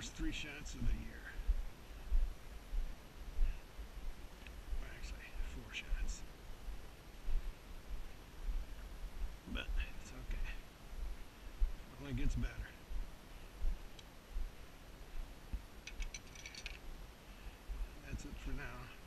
first three shots of the year. Well, actually, four shots. But it's okay. It gets better. That's it for now.